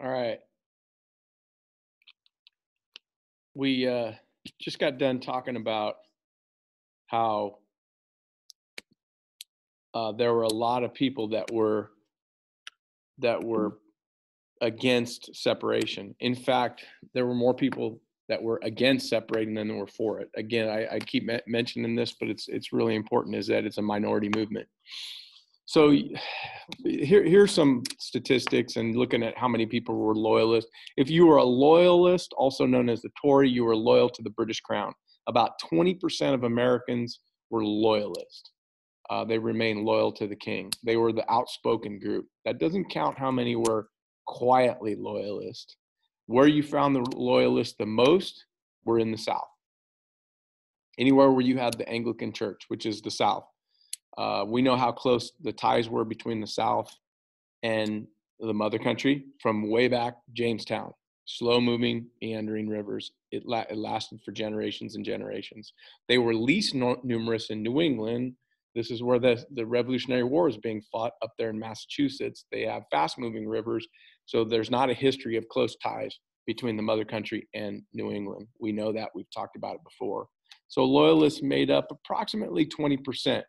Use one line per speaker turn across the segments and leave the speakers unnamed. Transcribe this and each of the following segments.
All right. We uh, just got done talking about how uh, there were a lot of people that were that were against separation. In fact, there were more people that were against separating than there were for it. Again, I, I keep me- mentioning this, but it's it's really important is that it's a minority movement. So here, here's some statistics and looking at how many people were loyalists. If you were a loyalist, also known as the Tory, you were loyal to the British Crown. About 20% of Americans were loyalists. Uh, they remained loyal to the king. They were the outspoken group. That doesn't count how many were quietly loyalist. Where you found the loyalists the most were in the South. Anywhere where you had the Anglican Church, which is the South. Uh, we know how close the ties were between the South and the mother country from way back Jamestown. Slow moving, meandering rivers. It, la- it lasted for generations and generations. They were least no- numerous in New England. This is where the, the Revolutionary War is being fought up there in Massachusetts. They have fast moving rivers. So there's not a history of close ties between the mother country and New England. We know that. We've talked about it before. So loyalists made up approximately 20%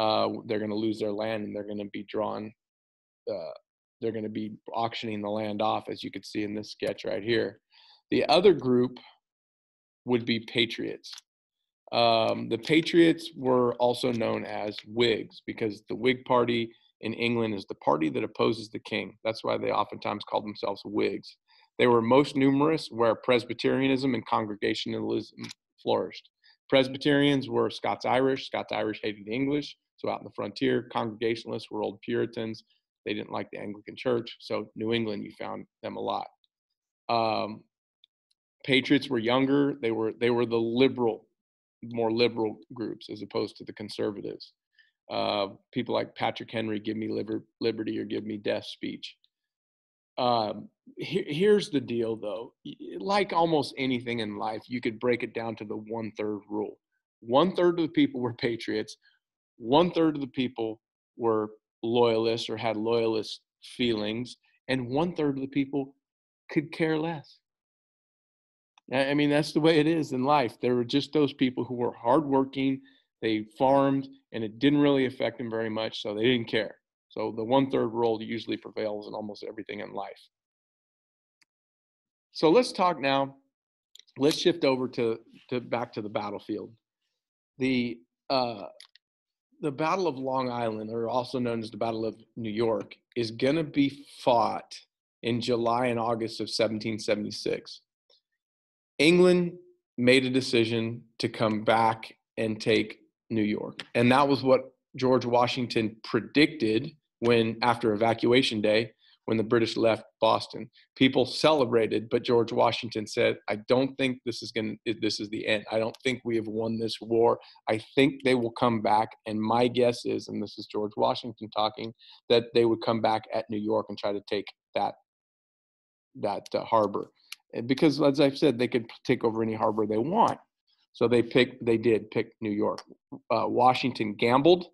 uh, they're going to lose their land and they're going to be drawn uh, they're going to be auctioning the land off as you could see in this sketch right here the other group would be patriots um, the patriots were also known as whigs because the whig party in england is the party that opposes the king that's why they oftentimes called themselves whigs they were most numerous where presbyterianism and congregationalism flourished Presbyterians were Scots Irish. Scots Irish hated the English. So out in the frontier, Congregationalists were old Puritans. They didn't like the Anglican Church. So New England, you found them a lot. Um, Patriots were younger. They were they were the liberal, more liberal groups as opposed to the conservatives. Uh, people like Patrick Henry, "Give me liber- liberty or give me death" speech. Um, here's the deal though like almost anything in life you could break it down to the one third rule one third of the people were patriots one third of the people were loyalists or had loyalist feelings and one third of the people could care less i mean that's the way it is in life there were just those people who were hardworking they farmed and it didn't really affect them very much so they didn't care so the one third rule usually prevails in almost everything in life. So let's talk now. Let's shift over to, to back to the battlefield. The uh, the Battle of Long Island, or also known as the Battle of New York, is going to be fought in July and August of 1776. England made a decision to come back and take New York. And that was what George Washington predicted when after evacuation day when the british left boston. People celebrated but george washington said i don't think this is going this is the end. I don't think we have won this war. I think they will come back. And my guess is and this is george washington talking that they would come back at new york and try to take that that uh, harbor. Because as i've said they could take over any harbor they want. So they picked they did pick new york. Uh, washington gambled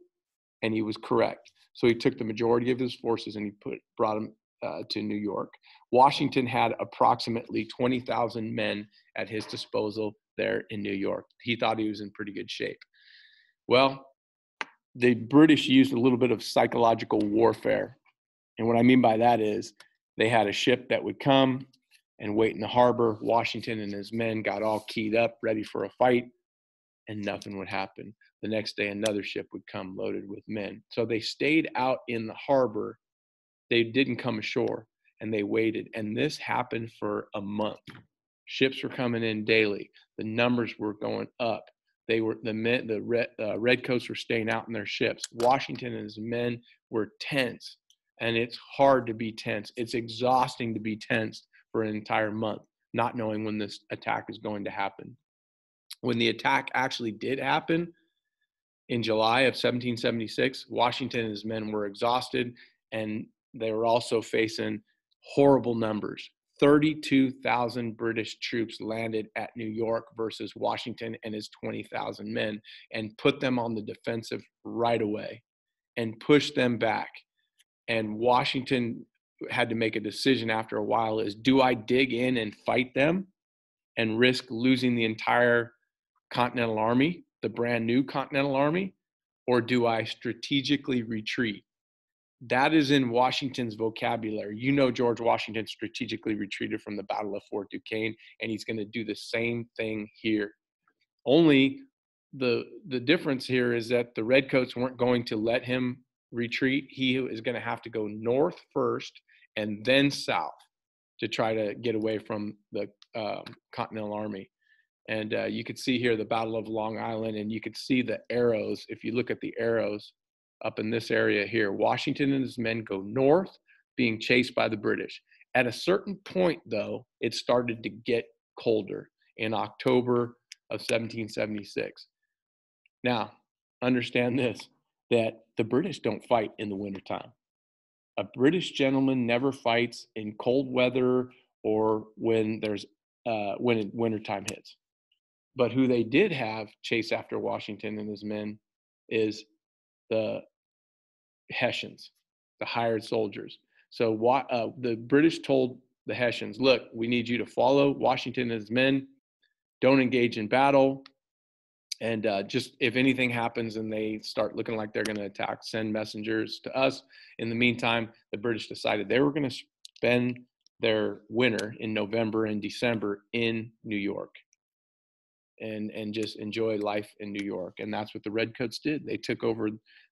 and he was correct so he took the majority of his forces and he put brought them uh, to New York. Washington had approximately 20,000 men at his disposal there in New York. He thought he was in pretty good shape. Well, the British used a little bit of psychological warfare. And what I mean by that is they had a ship that would come and wait in the harbor. Washington and his men got all keyed up, ready for a fight, and nothing would happen. The next day, another ship would come loaded with men. So they stayed out in the harbor. They didn't come ashore and they waited. And this happened for a month. Ships were coming in daily. The numbers were going up. They were the men, the red, uh, redcoats were staying out in their ships. Washington and his men were tense, and it's hard to be tense. It's exhausting to be tense for an entire month, not knowing when this attack is going to happen. When the attack actually did happen, in July of 1776, Washington and his men were exhausted and they were also facing horrible numbers. 32,000 British troops landed at New York versus Washington and his 20,000 men and put them on the defensive right away and pushed them back. And Washington had to make a decision after a while is do I dig in and fight them and risk losing the entire Continental Army, the brand new Continental Army, or do I strategically retreat? That is in Washington's vocabulary. You know, George Washington strategically retreated from the Battle of Fort Duquesne, and he's going to do the same thing here. Only the the difference here is that the redcoats weren't going to let him retreat. He is going to have to go north first and then south to try to get away from the um, Continental Army. And uh, you could see here the Battle of Long Island, and you could see the arrows. If you look at the arrows up in this area here, Washington and his men go north, being chased by the British. At a certain point, though, it started to get colder in October of 1776. Now, understand this that the British don't fight in the wintertime. A British gentleman never fights in cold weather or when there's uh, when wintertime hits. But who they did have chase after Washington and his men is the Hessians, the hired soldiers. So uh, the British told the Hessians, look, we need you to follow Washington and his men. Don't engage in battle. And uh, just if anything happens and they start looking like they're going to attack, send messengers to us. In the meantime, the British decided they were going to spend their winter in November and December in New York and and just enjoy life in New York. And that's what the Redcoats did. They took over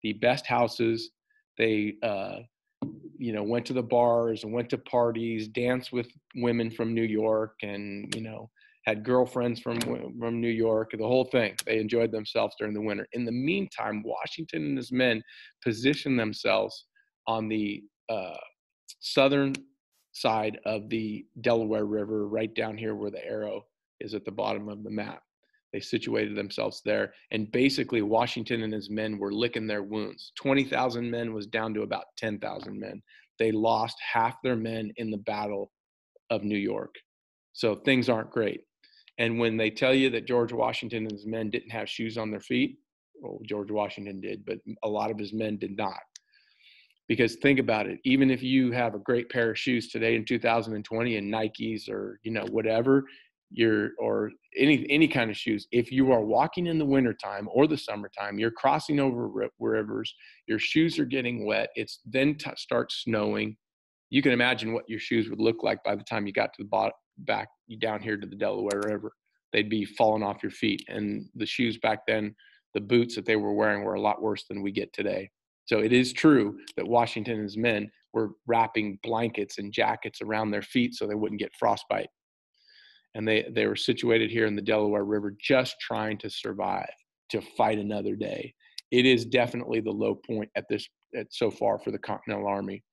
the best houses. They uh, you know went to the bars and went to parties, danced with women from New York, and you know had girlfriends from from New York. The whole thing. They enjoyed themselves during the winter. In the meantime, Washington and his men positioned themselves on the uh, southern side of the Delaware River, right down here where the arrow is at the bottom of the map. They situated themselves there. And basically, Washington and his men were licking their wounds. 20,000 men was down to about 10,000 men. They lost half their men in the Battle of New York. So things aren't great. And when they tell you that George Washington and his men didn't have shoes on their feet, well, George Washington did, but a lot of his men did not. Because think about it, even if you have a great pair of shoes today in 2020 and Nikes or you know whatever, you're or any any kind of shoes if you are walking in the wintertime or the summertime you're crossing over rivers your shoes are getting wet it's then t- starts snowing you can imagine what your shoes would look like by the time you got to the bottom back down here to the delaware river. They'd be falling off your feet and the shoes back then the boots that they were wearing were a lot worse than we get today. So it is true that washington and his men were wrapping blankets and jackets around their feet so they wouldn't get frostbite and they they were situated here in the Delaware River, just trying to survive to fight another day. It is definitely the low point at this at so far for the Continental Army.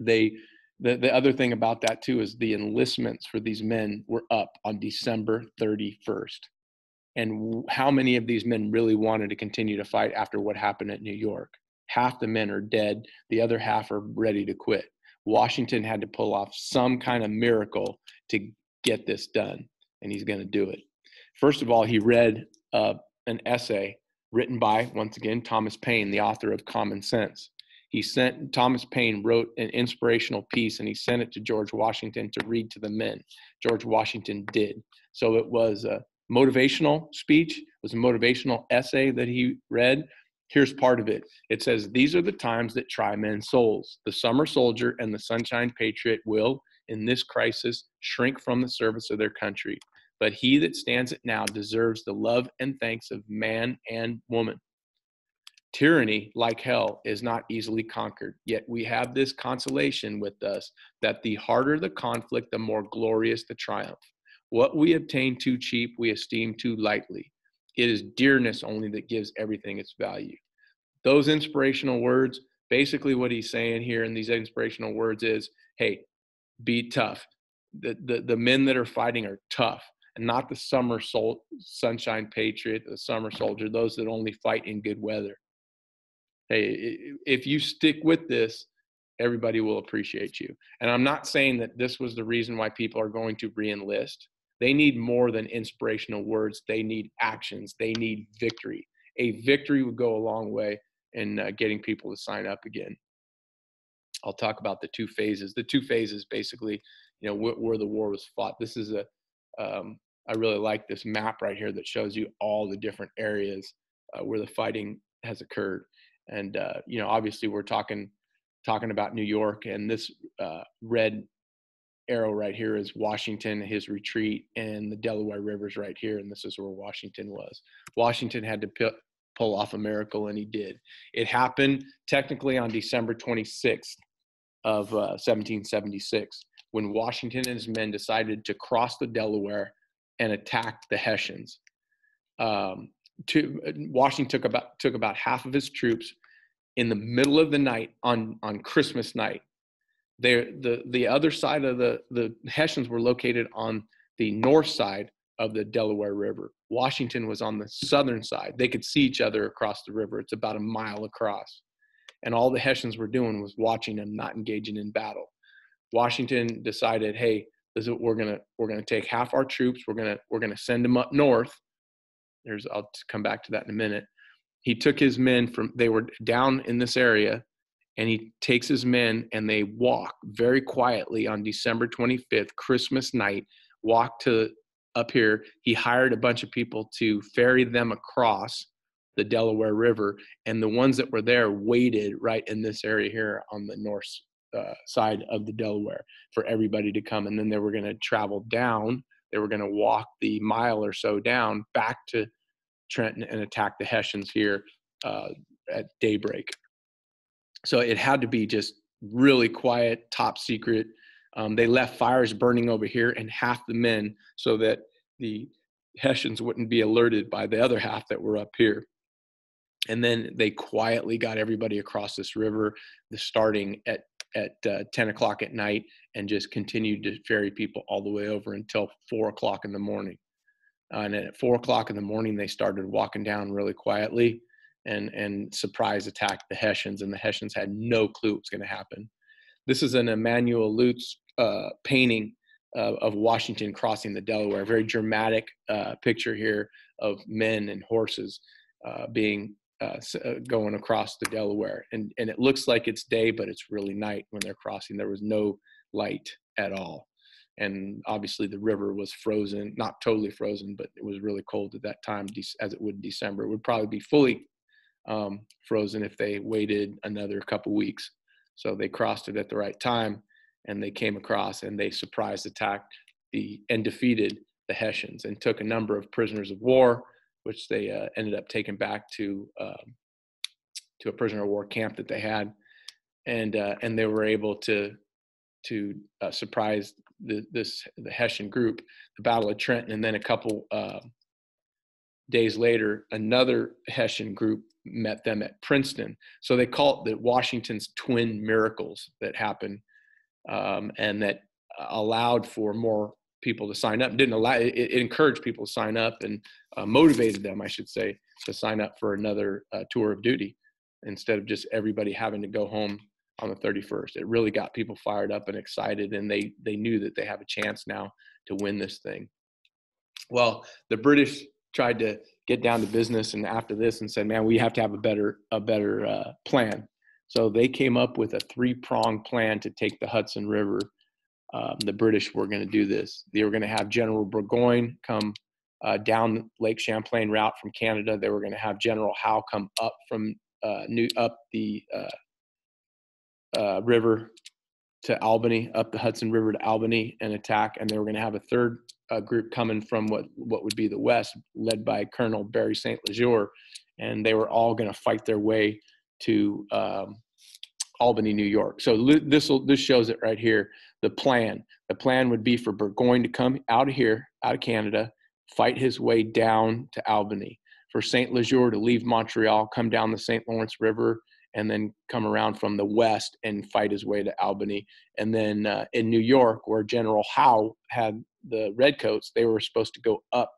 They the, the other thing about that too is the enlistments for these men were up on December 31st. And how many of these men really wanted to continue to fight after what happened at New York? Half the men are dead, the other half are ready to quit. Washington had to pull off some kind of miracle to get this done, and he's going to do it. First of all, he read uh, an essay written by, once again, Thomas Paine, the author of Common Sense. He sent Thomas Paine wrote an inspirational piece and he sent it to George Washington to read to the men. George Washington did. So it was a motivational speech, it was a motivational essay that he read. Here's part of it. It says, These are the times that try men's souls. The summer soldier and the sunshine patriot will, in this crisis shrink from the service of their country. But he that stands it now deserves the love and thanks of man and woman. Tyranny, like hell, is not easily conquered. Yet we have this consolation with us that the harder the conflict, the more glorious the triumph. What we obtain too cheap, we esteem too lightly. It is dearness only that gives everything its value. Those inspirational words, basically, what he's saying here in these inspirational words is hey, be tough. The, the, the men that are fighting are tough and not the summer sol- sunshine patriot, the summer soldier, those that only fight in good weather. Hey, if you stick with this, everybody will appreciate you. And I'm not saying that this was the reason why people are going to reenlist. They need more than inspirational words. They need actions. They need victory. A victory would go a long way in uh, getting people to sign up again. I'll talk about the two phases. The two phases, basically, you know, wh- where the war was fought. This is a, um, I really like this map right here that shows you all the different areas uh, where the fighting has occurred. And uh, you know, obviously, we're talking talking about New York, and this uh, red arrow right here is Washington, his retreat, and the Delaware River's right here, and this is where Washington was. Washington had to pull off a miracle, and he did. It happened technically on December 26th of uh, 1776 when Washington and his men decided to cross the Delaware and attack the Hessians. Um, to, Washington took about took about half of his troops in the middle of the night on on Christmas night there the the other side of the the Hessians were located on the north side of the Delaware River. Washington was on the southern side. They could see each other across the river. It's about a mile across. And all the Hessians were doing was watching them, not engaging in battle. Washington decided, hey, this is what we're gonna we're gonna take half our troops. We're gonna we're gonna send them up north. There's I'll come back to that in a minute. He took his men from they were down in this area and he takes his men and they walk very quietly on December 25th, Christmas night, walk to up here. He hired a bunch of people to ferry them across the Delaware River, and the ones that were there waited right in this area here on the north uh, side of the Delaware for everybody to come. And then they were going to travel down. They were going to walk the mile or so down back to Trenton and attack the Hessians here uh, at daybreak so it had to be just really quiet, top secret. Um, they left fires burning over here and half the men so that the Hessians wouldn't be alerted by the other half that were up here. And then they quietly got everybody across this river, the starting at at uh, 10 o'clock at night, and just continued to ferry people all the way over until four o'clock in the morning. Uh, and at four o'clock in the morning, they started walking down really quietly and and surprise attacked the Hessians, and the Hessians had no clue what was going to happen. This is an Emanuel Leutze uh, painting of Washington crossing the Delaware. A very dramatic uh, picture here of men and horses uh, being uh, uh, going across the Delaware, and and it looks like it's day, but it's really night when they're crossing. There was no light at all and obviously the river was frozen not totally frozen but it was really cold at that time as it would in december it would probably be fully um, frozen if they waited another couple weeks. So they crossed it at the right time, and they came across and they surprised attacked the and defeated the Hessians and took a number of prisoners of war, which they uh, ended up taking back to um, to a prisoner of war camp that they had, and uh, and they were able to to uh, surprise the, this the Hessian group, the Battle of Trenton, and then a couple uh, days later, another Hessian group met them at Princeton. So they call it the Washington's twin miracles that happened, um, and that allowed for more people to sign up. Didn't allow it, it encouraged people to sign up and uh, motivated them, I should say, to sign up for another uh, tour of duty instead of just everybody having to go home on the 31st. It really got people fired up and excited, and they they knew that they have a chance now to win this thing. Well, the British tried to get down to business and after this and said, man, we have to have a better a better uh, plan. So they came up with a three pronged plan to take the Hudson River. Um, the British were going to do this. They were going to have General Burgoyne come uh, down Lake Champlain route from Canada. They were going to have General Howe come up from uh, new up the uh, uh, river to Albany, up the Hudson River to Albany and attack. And they were going to have a third a group coming from what what would be the west, led by Colonel Barry Saint Leger, and they were all going to fight their way to um, Albany, New York. So this this shows it right here. The plan. The plan would be for Burgoyne to come out of here, out of Canada, fight his way down to Albany. For Saint Leger to leave Montreal, come down the St. Lawrence River, and then come around from the west and fight his way to Albany. And then uh, in New York, where General Howe had the redcoats, they were supposed to go up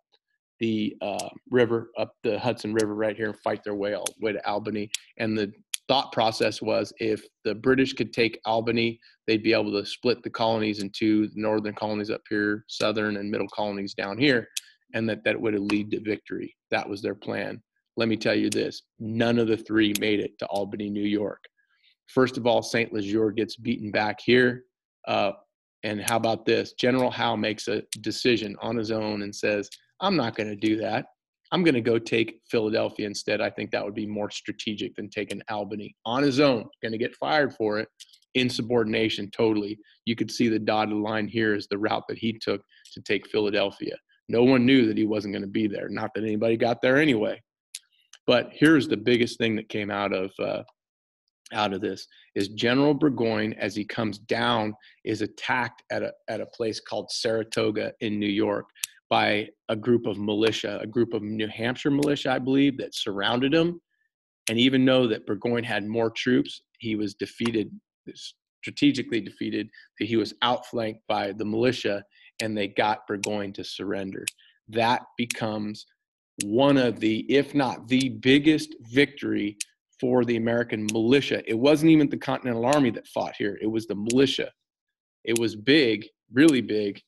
the uh, river, up the Hudson River right here, and fight their way all the way to Albany. And the thought process was if the British could take Albany, they'd be able to split the colonies into the northern colonies up here, southern and middle colonies down here, and that that would lead to victory. That was their plan let me tell you this none of the three made it to Albany, New York. First of all, St. Leger gets beaten back here. Uh, and how about this? General Howe makes a decision on his own and says, I'm not going to do that. I'm going to go take Philadelphia instead. I think that would be more strategic than taking Albany on his own. Going to get fired for it. Insubordination, totally. You could see the dotted line here is the route that he took to take Philadelphia. No one knew that he wasn't going to be there. Not that anybody got there anyway. But here's the biggest thing that came out of uh, out of this is General Burgoyne, as he comes down, is attacked at a at a place called Saratoga in New York by a group of militia, a group of New Hampshire militia, I believe, that surrounded him. And even though that Burgoyne had more troops, he was defeated, strategically defeated, that he was outflanked by the militia, and they got Burgoyne to surrender. That becomes one of the, if not the biggest victory for the American militia. It wasn't even the Continental Army that fought here, it was the militia. It was big, really big,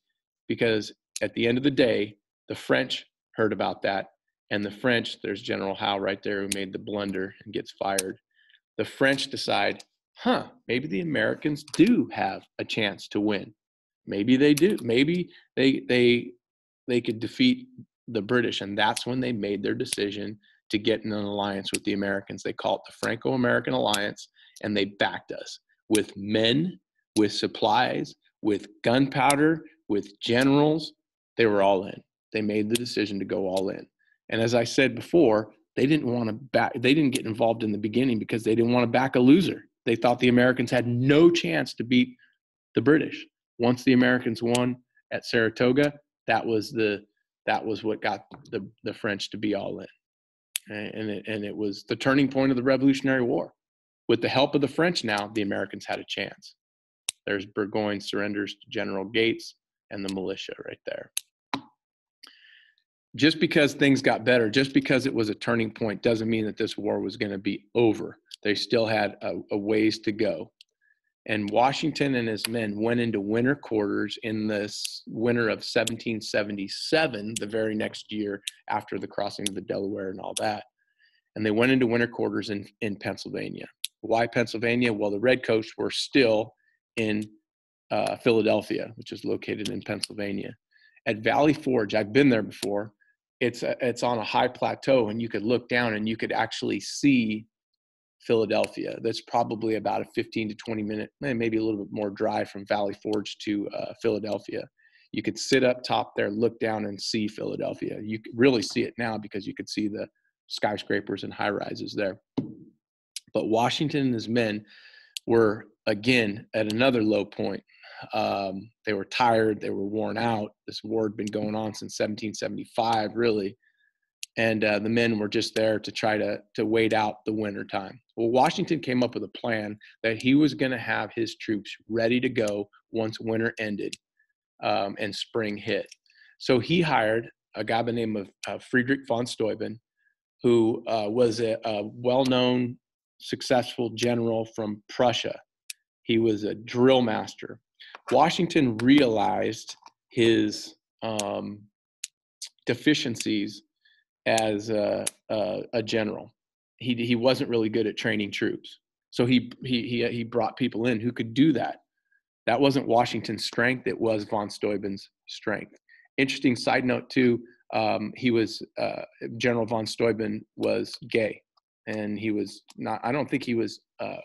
because at the end of the day, the French heard about that. And the French, there's General Howe right there who made the blunder and gets fired. The French decide, huh, maybe the Americans do have a chance to win. Maybe they do. Maybe they they they could defeat the British, and that's when they made their decision to get in an alliance with the Americans. They call it the Franco-American Alliance, and they backed us with men, with supplies, with gunpowder, with generals. They were all in. They made the decision to go all in. And as I said before, they didn't want to back. They didn't get involved in the beginning because they didn't want to back a loser. They thought the Americans had no chance to beat the British once the Americans won at Saratoga, that was the that was what got the the French to be all in, and it, and it was the turning point of the Revolutionary War. With the help of the French, now the Americans had a chance. There's Burgoyne surrenders to General Gates and the militia right there. Just because things got better, just because it was a turning point, doesn't mean that this war was going to be over. They still had a, a ways to go and Washington and his men went into winter quarters in the winter of 1777, the very next year after the crossing of the Delaware and all that. And they went into winter quarters in, in Pennsylvania. Why Pennsylvania? Well, the Redcoats were still in uh, Philadelphia, which is located in Pennsylvania. At Valley Forge, I've been there before. It's a, it's on a high plateau, and you could look down and you could actually see Philadelphia. That's probably about a 15 to 20 minute, maybe a little bit more drive from Valley Forge to uh, Philadelphia. You could sit up top there, look down, and see Philadelphia. You could really see it now because you could see the skyscrapers and high rises there. But Washington and his men were again at another low point. Um, they were tired, they were worn out. This war had been going on since 1775, really and uh, the men were just there to try to to wait out the winter time. Well, Washington came up with a plan that he was going to have his troops ready to go once winter ended um, and spring hit. So he hired a guy by the name of uh, Friedrich von Steuben, who uh, was a, a well-known, successful general from Prussia. He was a drill master. Washington realized his um, deficiencies as a, a, a general. He he wasn't really good at training troops, so he he he he brought people in who could do that. That wasn't Washington's strength; it was von Steuben's strength. Interesting side note too. Um, he was uh, General von Steuben was gay, and he was not. I don't think he was. Uh,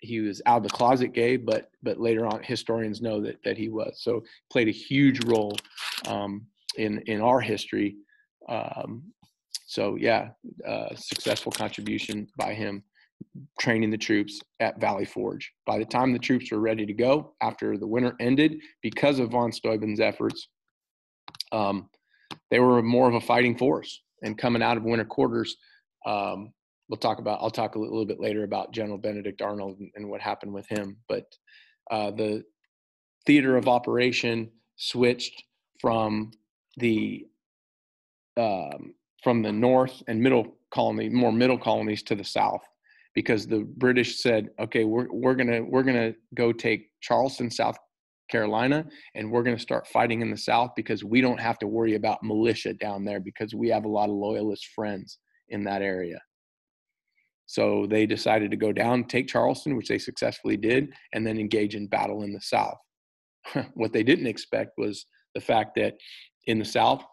he was out of the closet gay, but but later on, historians know that that he was. So played a huge role um, in in our history um, so yeah, uh, successful contribution by him training the troops at Valley Forge. By the time the troops were ready to go after the winter ended, because of von Steuben's efforts, um, they were more of a fighting force. And coming out of winter quarters, um, we'll talk about. I'll talk a little bit later about General Benedict Arnold and, what happened with him. But uh, the theater of operation switched from the um, from the north and middle colony, more middle colonies to the south, because the British said, okay, we're we're gonna we're gonna go take Charleston, South Carolina, and we're gonna start fighting in the south because we don't have to worry about militia down there because we have a lot of loyalist friends in that area. So they decided to go down, take Charleston, which they successfully did, and then engage in battle in the South. what they didn't expect was the fact that in the South,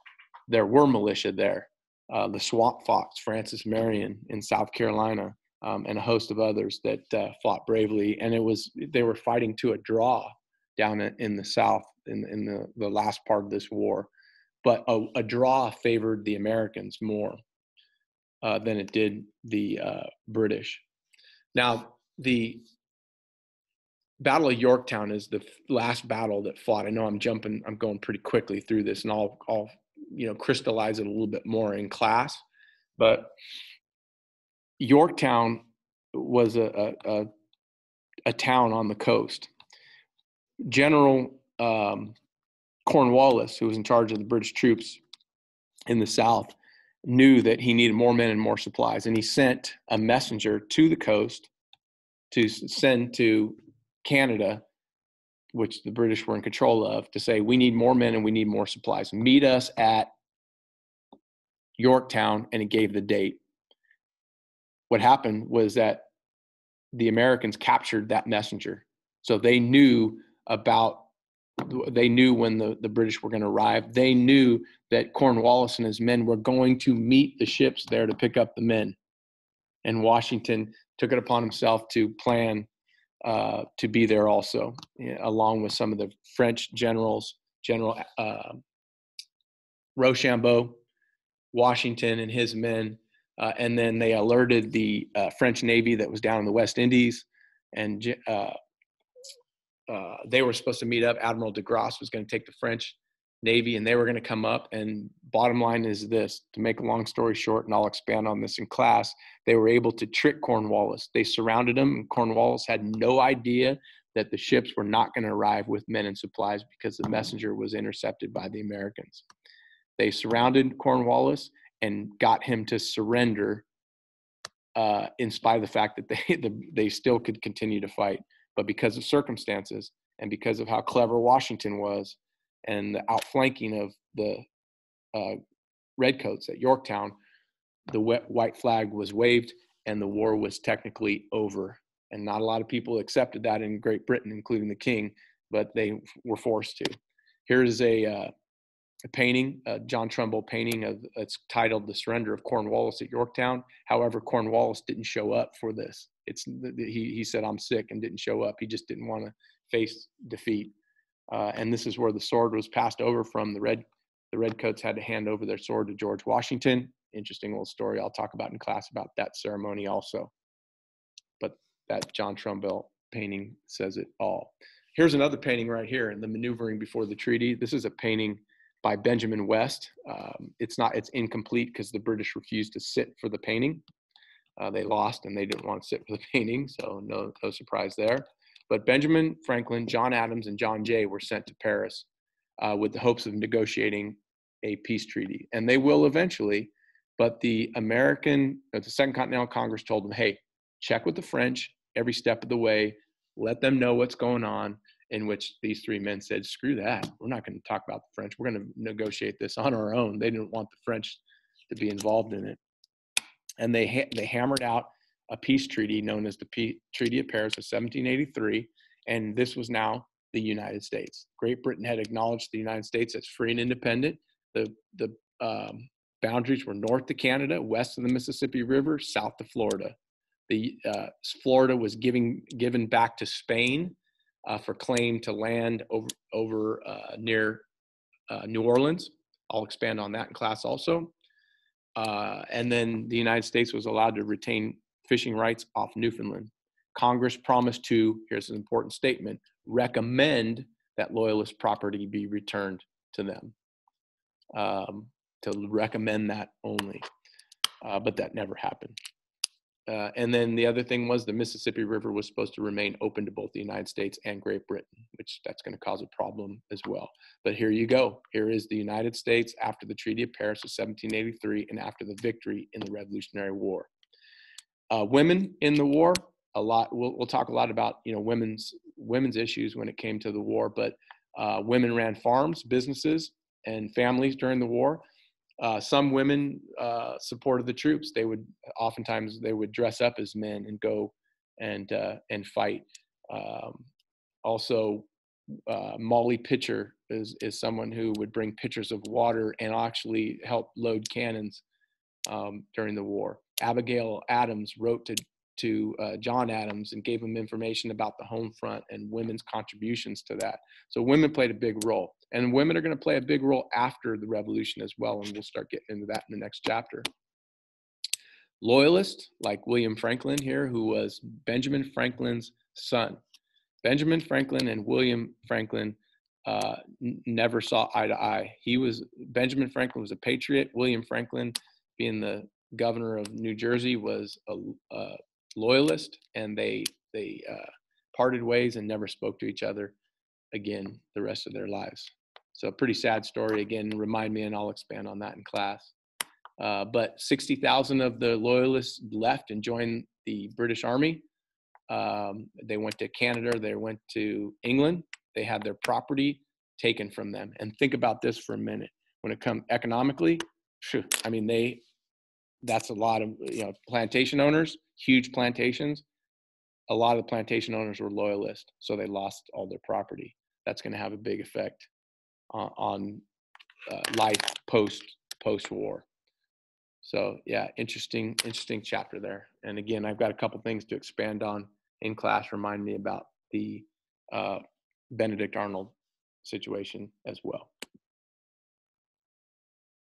there were militia there. Uh, the Swamp Fox, Francis Marion in South Carolina, um, and a host of others that uh, fought bravely. And it was they were fighting to a draw down in the South in, in the, the last part of this war. But a, a draw favored the Americans more uh, than it did the uh, British. Now, the Battle of Yorktown is the last battle that fought. I know I'm jumping, I'm going pretty quickly through this, and I'll, I'll, you know, crystallize it a little bit more in class. But Yorktown was a, a, a town on the coast. General um, Cornwallis, who was in charge of the British troops in the South, knew that he needed more men and more supplies, and he sent a messenger to the coast to send to Canada, which the British were in control of, to say, We need more men and we need more supplies. Meet us at Yorktown, and he gave the date. What happened was that the Americans captured that messenger. So they knew about they knew when the, the British were going to arrive. They knew that Cornwallis and his men were going to meet the ships there to pick up the men. And Washington took it upon himself to plan uh, to be there also, along with some of the French generals, General uh, Rochambeau, Washington, and his men. Uh, and then they alerted the uh, French Navy that was down in the West Indies, and uh, they were supposed to meet up. Admiral de Grasse was going to take the French Navy, and they were going to come up. And bottom line is this: to make a long story short, and I'll expand on this in class, they were able to trick Cornwallis. They surrounded him, and Cornwallis had no idea that the ships were not going to arrive with men and supplies because the messenger was intercepted by the Americans. They surrounded Cornwallis and got him to surrender, uh, in spite of the fact that they the, they still could continue to fight, but because of circumstances and because of how clever Washington was and the outflanking of the uh, redcoats at Yorktown, the white flag was waved and the war was technically over. And not a lot of people accepted that in Great Britain, including the king, but they were forced to. Here is a, uh, a painting, a John Trumbull painting of it's titled "The Surrender of Cornwallis at Yorktown." However, Cornwallis didn't show up for this. It's he he said I'm sick and didn't show up. He just didn't want to face defeat. Uh, and this is where the sword was passed over from the red. The redcoats had to hand over their sword to George Washington. Interesting little story I'll talk about in class about that ceremony also. But that John Trumbull painting says it all. Here's another painting right here in the maneuvering before the treaty. This is a painting by Benjamin West. Um, it's not it's incomplete because the British refused to sit for the painting. Uh, they lost and they didn't want to sit for the painting, so no no surprise there. But Benjamin Franklin, John Adams, and John Jay were sent to Paris uh, with the hopes of negotiating a peace treaty, and they will eventually. But the American, uh, the Second Continental Congress told them, "Hey, check with the French every step of the way. Let them know what's going on." In which these three men said, "Screw that. We're not going to talk about the French. We're going to negotiate this on our own." They didn't want the French to be involved in it, and they ha- they hammered out a peace treaty known as the P- Treaty of Paris of 1783, and this was now the United States. Great Britain had acknowledged the United States as free and independent. The the um, boundaries were north to Canada, west of the Mississippi River, south to Florida. The uh, Florida was giving given back to Spain uh, for claim to land over over uh, near uh, New Orleans. I'll expand on that in class also. Uh, and then the United States was allowed to retain fishing rights off Newfoundland. Congress promised to, here's an important statement, recommend that loyalist property be returned to them. Um, to recommend that only. Uh, but that never happened. Uh, and then the other thing was the Mississippi River was supposed to remain open to both the United States and Great Britain, which that's going to cause a problem as well. But here you go. Here is the United States after the Treaty of Paris of 1783 and after the victory in the Revolutionary War. Uh, women in the war, a lot. We'll, we'll talk a lot about you know women's women's issues when it came to the war, but uh, women ran farms, businesses, and families during the war. Uh, some women uh, supported the troops. They would oftentimes they would dress up as men and go and uh, and fight. Um, also, uh, Molly Pitcher is is someone who would bring pitchers of water and actually help load cannons um, during the war. Abigail Adams wrote to to uh, John Adams and gave him information about the home front and women's contributions to that. So women played a big role, and women are going to play a big role after the revolution as well, and we'll start getting into that in the next chapter. Loyalist, like William Franklin here, who was Benjamin Franklin's son. Benjamin Franklin and William Franklin uh, n- never saw eye to eye. He was Benjamin Franklin was a patriot. William Franklin, being the governor of New Jersey, was a, a loyalist, and they they uh, parted ways and never spoke to each other again the rest of their lives. So a pretty sad story. Again, remind me, and I'll expand on that in class. Uh, but 60,000 of the loyalists left and joined the British Army. Um, they went to Canada. They went to England. They had their property taken from them. And think about this for a minute. When it comes economically, phew, I mean, they that's a lot of you know plantation owners, huge plantations. A lot of the plantation owners were loyalists, so they lost all their property. That's going to have a big effect on, on uh, life post post war. So yeah, interesting interesting chapter there. And again, I've got a couple things to expand on in class. Remind me about the uh, Benedict Arnold situation as well.